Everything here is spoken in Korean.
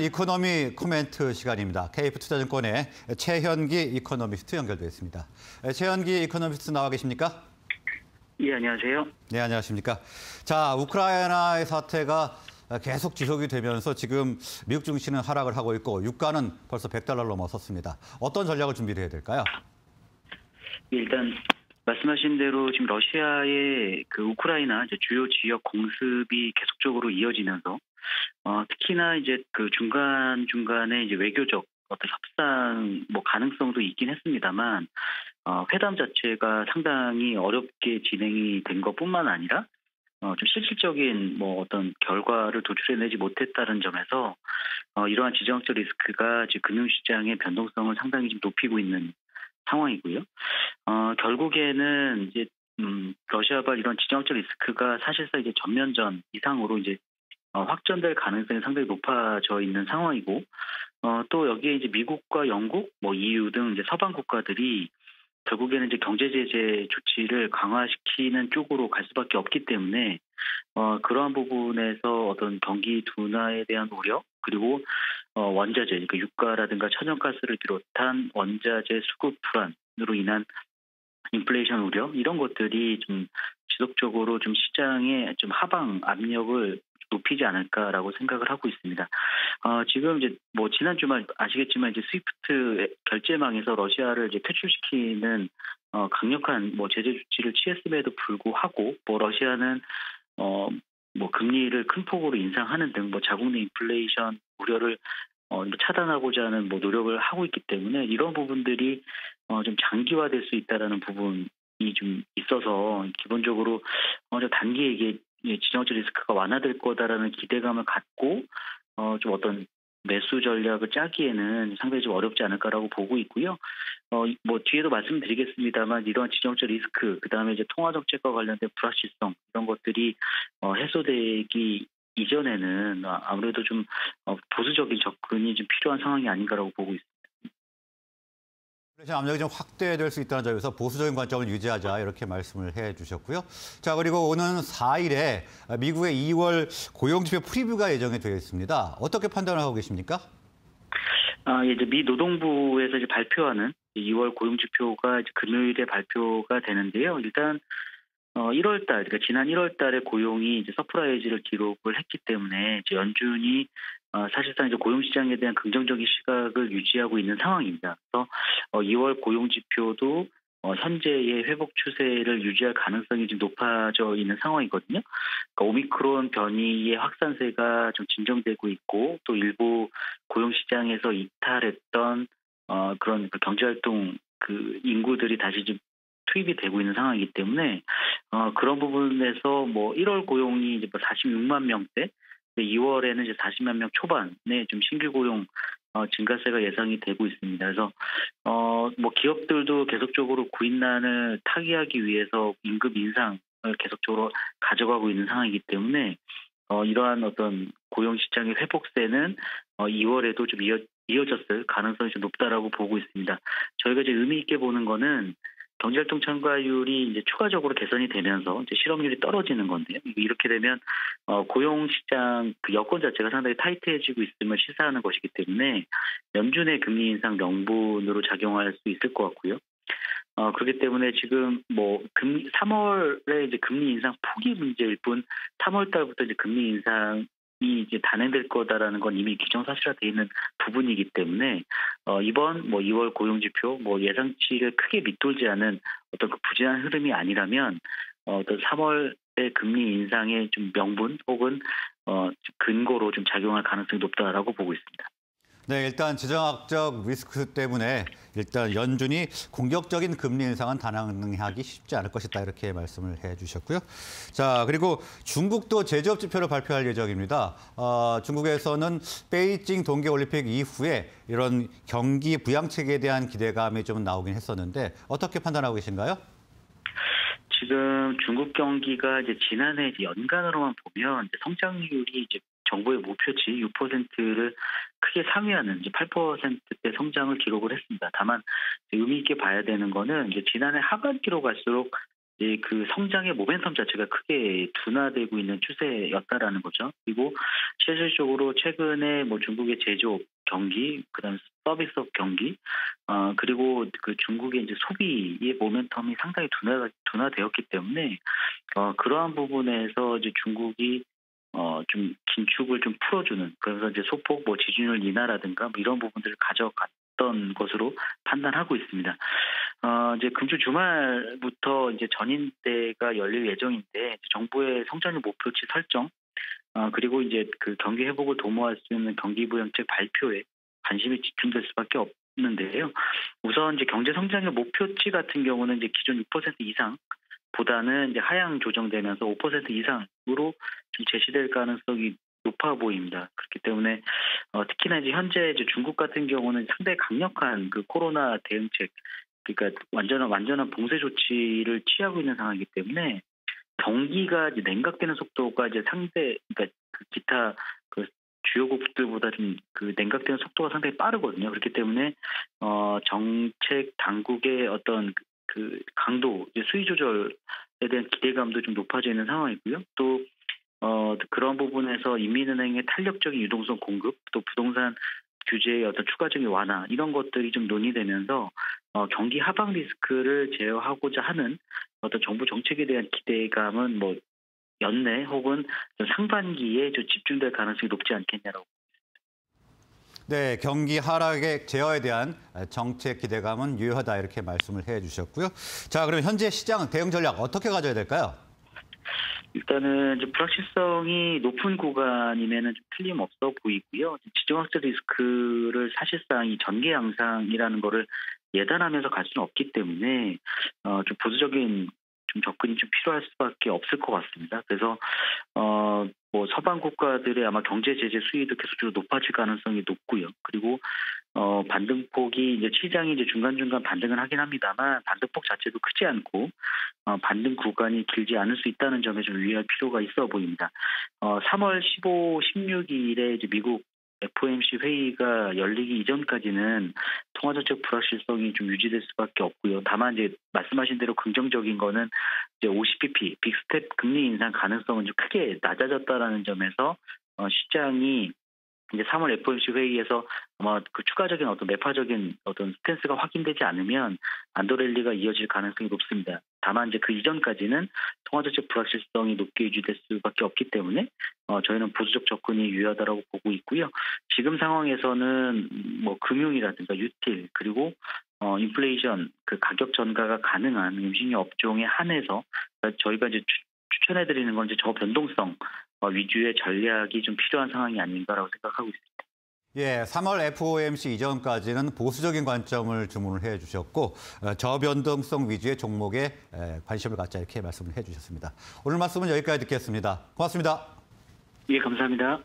이코노미 코멘트 시간입니다. 케이프 투자증권의 채현기 이코노미스트 연결되어 있습니다. 채현기 이코노미스트 나와 계십니까? 예, 안녕하세요. 네, 안녕하십니까. 자, 우크라이나의 사태가 계속 지속이 되면서 지금 미국 증시는 하락을 하고 있고 유가는 벌써 100달러를 넘어섰습니다. 어떤 전략을 준비를 해야 될까요? 일단 말씀하신 대로 지금 러시아의 그 우크라이나 주요 지역 공습이 계속적으로 이어지면서 어, 특히나 이제 그 중간 중간에 이제 외교적 어떤 협상 뭐 가능성도 있긴 했습니다만 어, 회담 자체가 상당히 어렵게 진행이 된 것뿐만 아니라 어, 좀 실질적인 뭐 어떤 결과를 도출해내지 못했다는 점에서 어, 이러한 지정학적 리스크가 지금 금융시장의 변동성을 상당히 좀 높이고 있는 상황이고요. 어, 결국에는 이제 음, 러시아발 이런 지정학적 리스크가 사실상 이제 전면전 이상으로 이제 어, 확전될 가능성이 상당히 높아져 있는 상황이고 어, 또 여기에 이제 미국과 영국, 뭐 EU 등 이제 서방 국가들이 결국에는 이제 경제 제재 조치를 강화시키는 쪽으로 갈 수밖에 없기 때문에 어, 그러한 부분에서 어떤 경기 둔화에 대한 우려 그리고 어, 원자재, 그러니까 유가라든가 천연가스를 비롯한 원자재 수급 불안으로 인한 인플레이션 우려 이런 것들이 좀 지속적으로 좀 시장에 좀 하방 압력을 높이지 않을까라고 생각을 하고 있습니다. 어, 지금 이제 뭐 지난 주말 아시겠지만 이제 스위프트 결제망에서 러시아를 이제 퇴출시키는 어, 강력한 뭐 제재 조치를 취했음에도 불구하고 뭐 러시아는 어, 뭐 금리를 큰 폭으로 인상하는 등 뭐 자국 내 인플레이션 우려를 어, 차단하고자 하는 뭐 노력을 하고 있기 때문에 이런 부분들이 어, 좀 장기화될 수 있다라는 부분이 좀 있어서 기본적으로 어, 단기에 이게 지정적 리스크가 완화될 거다라는 기대감을 갖고 어, 좀 어떤 매수 전략을 짜기에는 상당히 좀 어렵지 않을까라고 보고 있고요. 어, 뭐 뒤에도 말씀드리겠습니다만 이러한 지정적 리스크, 그 다음에 이제 통화 정책과 관련된 불확실성 이런 것들이 어, 해소되기 이전에는 아무래도 좀 어, 보수적인 접근이 좀 필요한 상황이 아닌가라고 보고 있습니다. 압력이 좀 확대될 수 있다는 점에서 보수적인 관점을 유지하자 이렇게 말씀을 해 주셨고요. 자 그리고 오는 4일에 미국의 2월 고용지표 preview가 예정이 되어 있습니다. 어떻게 판단을 하고 계십니까? 아, 이제 미 노동부에서 이제 발표하는 2월 고용지표가 금요일에 발표가 되는데요. 일단 어, 1월 달, 그러니까 지난 1월 달에 고용이 이제 surprise를 기록을 했기 때문에 이제 연준이 어, 사실상 이제 고용 시장에 대한 긍정적인 시각을 유지하고 있는 상황입니다. 그래서 어, 2월 고용 지표도 어, 현재의 회복 추세를 유지할 가능성이 좀 높아져 있는 상황이거든요. 그러니까 오미크론 변이의 확산세가 좀 진정되고 있고 또 일부 고용 시장에서 이탈했던 어, 그런 그 경제활동 그 인구들이 다시 좀 투입이 되고 있는 상황이기 때문에 어, 그런 부분에서 뭐 1월 고용이 이제 뭐 46만 명대, 2월에는 이제 40만 명 초반에 좀 신규 고용 어, 증가세가 예상이 되고 있습니다. 그래서 어, 뭐 기업들도 계속적으로 구인난을 타개하기 위해서 임금 인상을 계속적으로 가져가고 있는 상황이기 때문에 어, 이러한 어떤 고용 시장의 회복세는 어, 2월에도 좀 이어, 이어졌을 가능성이 좀 높다라고 보고 있습니다. 저희가 이제 의미 있게 보는 거는 경제활동 참가율이 이제 추가적으로 개선이 되면서 이제 실업률이 떨어지는 건데요. 이렇게 되면 어, 고용 시장 그 여건 자체가 상당히 타이트해지고 있음을 시사하는 것이기 때문에 연준의 금리 인상 명분으로 작용할 수 있을 것 같고요. 어, 그렇기 때문에 지금 뭐 금리 3월에 이제 금리 인상 폭이 문제일 뿐 3월 달부터 이제 금리 인상 이 이제 단행될 거다라는 건 이미 기정사실화되어 있는 부분이기 때문에 어, 이번 뭐 2월 고용지표 뭐 예상치를 크게 밑돌지 않은 어떤 그 부진한 흐름이 아니라면 어, 어떤 3월의 금리 인상의 좀 명분 혹은 어, 근거로 좀 작용할 가능성이 높다라고 보고 있습니다. 네, 일단 지정학적 리스크 때문에 일단 연준이 공격적인 금리 인상은 단행하기 쉽지 않을 것이다 이렇게 말씀을 해주셨고요. 자 그리고 중국도 제조업 지표를 발표할 예정입니다. 어, 중국에서는 베이징 동계올림픽 이후에 이런 경기 부양책에 대한 기대감이 좀 나오긴 했었는데 어떻게 판단하고 계신가요? 지금 중국 경기가 이제 지난해 연간으로만 보면 성장률이 이제 정부의 목표치 6%를 크게 상회하는 이제 8%대 성장을 기록을 했습니다. 다만 의미 있게 봐야 되는 거는 이제 지난해 하반기로 갈수록 이제 그 성장의 모멘텀 자체가 크게 둔화되고 있는 추세였다라는 거죠. 그리고 실질적으로 최근에 뭐 중국의 제조업 경기, 그다음 서비스업 경기, 어 그리고 그 중국의 이제 소비의 모멘텀이 상당히 둔화 둔화되었기 때문에 어 그러한 부분에서 이제 중국이 어 좀 긴축을 좀 풀어주는 그래서 이제 소폭 뭐 지준율 인하라든가 뭐 이런 부분들을 가져갔던 것으로 판단하고 있습니다. 어 이제 금주 주말부터 이제 전인대가 열릴 예정인데 정부의 성장률 목표치 설정 어 그리고 이제 그 경기 회복을 도모할 수 있는 경기 부양책 발표에 관심이 집중될 수밖에 없는데요. 우선 이제 경제 성장률 목표치 같은 경우는 이제 기존 6% 이상 보다는 이제 하향 조정되면서 5% 이상으로 좀 제시될 가능성이 높아 보입니다. 그렇기 때문에 어, 특히나 이제 현재 이제 중국 같은 경우는 상당히 강력한 그 코로나 대응책, 그러니까 완전한 완전한 봉쇄 조치를 취하고 있는 상황이기 때문에 경기가 이제 냉각되는 속도가 이제 상대, 그러니까 그 기타 그 주요국들보다 좀 그 냉각되는 속도가 상당히 빠르거든요. 그렇기 때문에 어, 정책 당국의 어떤 그- 그 강도, 수위 조절에 대한 기대감도 좀 높아져 있는 상황이고요. 또 어, 그런 부분에서 인민은행의 탄력적인 유동성 공급, 또 부동산 규제의 어떤 추가적인 완화 이런 것들이 좀 논의되면서 어, 경기 하방 리스크를 제어하고자 하는 어떤 정부 정책에 대한 기대감은 뭐 연내 혹은 상반기에 좀 집중될 가능성이 높지 않겠냐라고. 네, 경기 하락의 제어에 대한 정책 기대감은 유효하다 이렇게 말씀을 해 주셨고요. 자, 그럼 현재 시장 대응 전략 어떻게 가져야 될까요? 일단은 이제 불확실성이 높은 구간임에는 좀 틀림없어 보이고요. 지정학적 리스크를 사실상 이 전개 양상이라는 거를 예단하면서 갈 수는 없기 때문에 어, 좀 보수적인 좀 접근이 좀 필요할 수밖에 없을 것 같습니다. 그래서 어, 뭐 서방 국가들의 아마 경제 제재 수위도 계속적으로 높아질 가능성이 높고요. 그리고 어, 반등폭이 이제 시장이 이제 중간중간 반등을 하긴 합니다만 반등폭 자체도 크지 않고 어, 반등 구간이 길지 않을 수 있다는 점에 좀 유의할 필요가 있어 보입니다. 어, 3월 15, 16일에 이제 미국 FOMC 회의가 열리기 이전까지는 통화정책 불확실성이 좀 유지될 수밖에 없고요. 다만 이제 말씀하신 대로 긍정적인 거는 이제 50bp big step 금리 인상 가능성은 좀 크게 낮아졌다라는 점에서 어, 시장이 이제 3월 FOMC 회의에서 아마 그 추가적인 어떤 매파적인 어떤 스탠스가 확인되지 않으면 안도랠리가 이어질 가능성이 높습니다. 다만 이제 그 이전까지는 통화정책 불확실성이 높게 유지될 수밖에 없기 때문에 어, 저희는 보수적 접근이 유효하다라고 보고 있고요. 지금 상황에서는 뭐 금융이라든가 유틸 그리고 어, 인플레이션 그 가격 전가가 가능한 음식료 업종에 한해서 저희가 이제 추, 추천해드리는 건 이제 저 변동성 어, 위주의 전략이 좀 필요한 상황이 아닌가라고 생각하고 있습니다. 예, 3월 FOMC 이전까지는 보수적인 관점을 주문을 해 주셨고 어, 저변동성 위주의 종목에 에, 관심을 갖자 이렇게 말씀을 해 주셨습니다. 오늘 말씀은 여기까지 듣겠습니다. 고맙습니다. 예, 감사합니다.